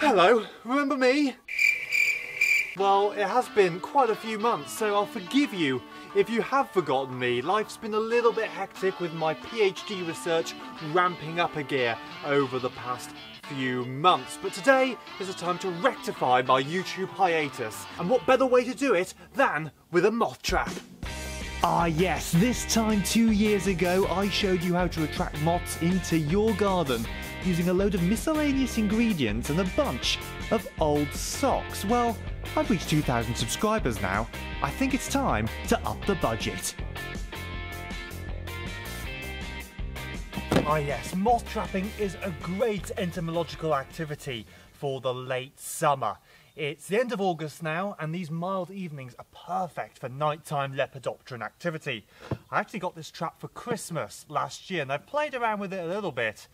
Hello, remember me? Well, it has been quite a few months, so I'll forgive you if you have forgotten me. Life's been a little bit hectic with my PhD research ramping up a gear over the past few months, but today is a time to rectify my YouTube hiatus. And what better way to do it than with a moth trap? Ah yes, this time two years ago I showed you how to attract moths into your garden using a load of miscellaneous ingredients and a bunch of old socks. Well, I've reached 2,000 subscribers now. I think it's time to up the budget. Ah yes, moth trapping is a great entomological activity for the late summer. It's the end of August now, and these mild evenings are perfect for nighttime lepidopteran activity. I actually got this trap for Christmas last year, and I've played around with it a little bit,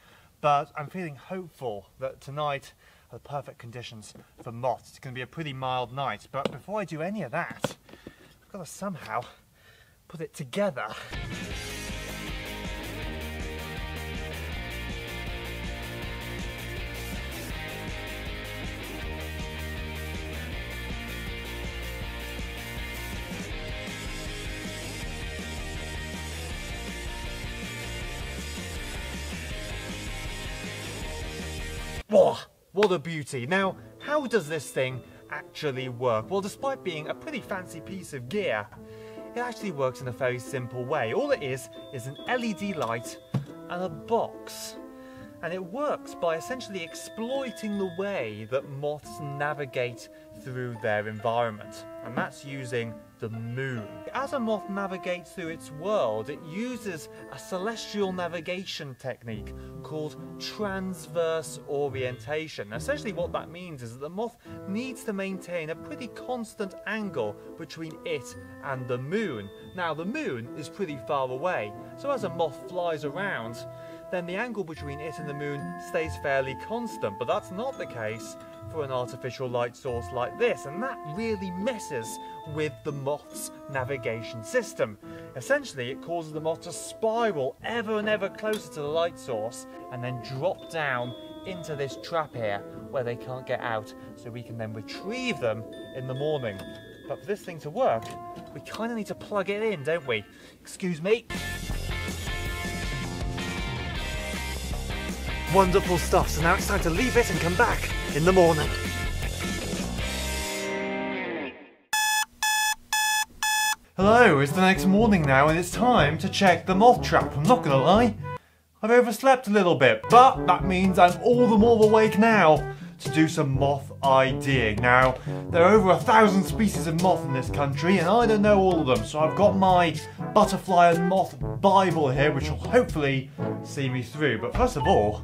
but I'm feeling hopeful that tonight are the perfect conditions for moths. It's going to be a pretty mild night, but before I do any of that, I've got to somehow put it together. A beauty. Now, how does this thing actually work? Well, despite being a pretty fancy piece of gear, it actually works in a very simple way. All it is is an LED light and a box. And it works by essentially exploiting the way that moths navigate through their environment. And that's using the moon. As a moth navigates through its world, it uses a celestial navigation technique called transverse orientation. Essentially what that means is that the moth needs to maintain a pretty constant angle between it and the moon. Now the moon is pretty far away, so as a moth flies around, then the angle between it and the moon stays fairly constant, but that's not the case for an artificial light source like this, and that really messes with the moth's navigation system. Essentially, it causes the moth to spiral ever and ever closer to the light source and then drop down into this trap here where they can't get out, so we can then retrieve them in the morning. But for this thing to work, we kind of need to plug it in, don't we? Excuse me. Wonderful stuff, so now it's time to leave it and come back in the morning. Hello, it's the next morning now and it's time to check the moth trap. I'm not gonna lie, I've overslept a little bit, but that means I'm all the more awake now to do some moth IDing. Now, there are over a thousand species of moth in this country, and I don't know all of them, so I've got my butterfly and moth Bible here, which will hopefully see me through. But first of all,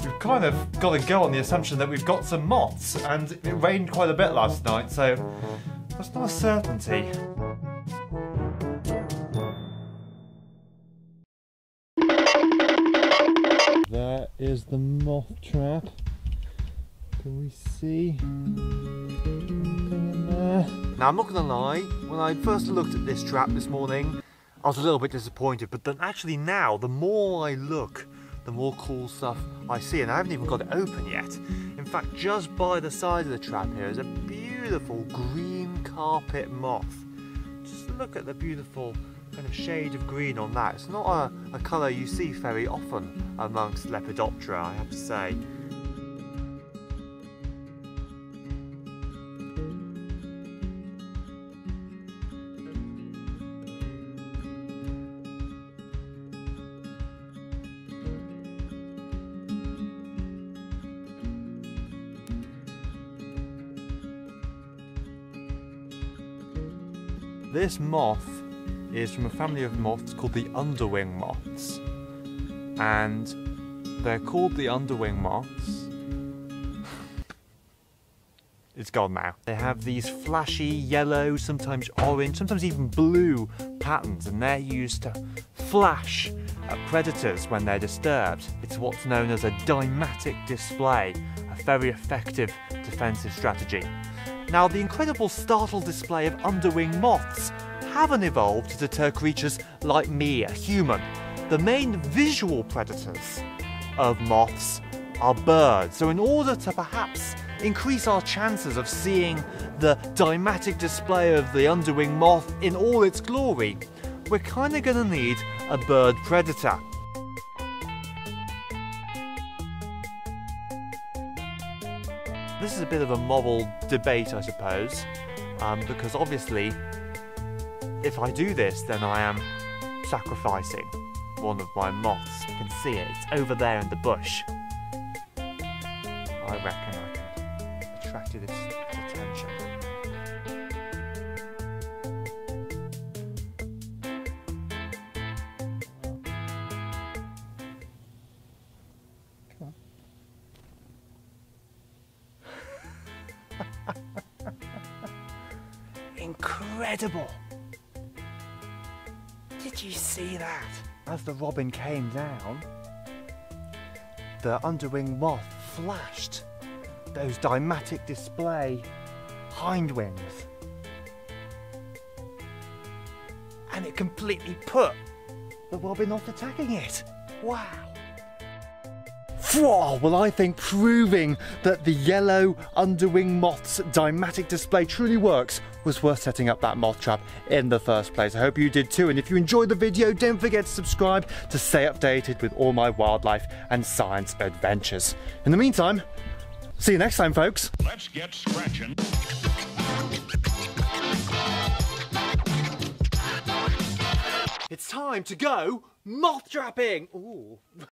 we've kind of got to go on the assumption that we've got some moths, and it rained quite a bit last night, so that's not a certainty. There is the moth trap. Can we see anything in there? Now I'm not gonna lie, when I first looked at this trap this morning, I was a little bit disappointed, but then actually now, the more I look, the more cool stuff I see, and I haven't even got it open yet. In fact, just by the side of the trap here is a beautiful green carpet moth. Just look at the beautiful kind of shade of green on that. It's not a, a colour you see very often amongst Lepidoptera, I have to say. This moth is from a family of moths called the underwing moths. And they're called the underwing moths. it's gone now. They have these flashy yellow, sometimes orange, sometimes even blue patterns, and they're used to flash at predators when they're disturbed. It's what's known as a deimatic display, a very effective defensive strategy. Now, the incredible startled display of underwing moths haven't evolved to deter creatures like me, a human. The main visual predators of moths are birds. So in order to perhaps increase our chances of seeing the deimatic display of the underwing moth in all its glory, we're kind of going to need a bird predator. This is a bit of a moral debate, I suppose, um, because obviously, if I do this, then I am sacrificing one of my moths. You can see it, it's over there in the bush. I reckon I can attract its Incredible! Did you see that? As the robin came down, the underwing moth flashed those deimatic display hind wings. And it completely put the robin off attacking it. Wow. Well, I think proving that the yellow underwing moth's deimatic display truly works was worth setting up that moth trap in the first place. I hope you did too, and if you enjoyed the video, don't forget to subscribe to stay updated with all my wildlife and science adventures. In the meantime, see you next time, folks. Let's get scratching. It's time to go moth trapping! Ooh.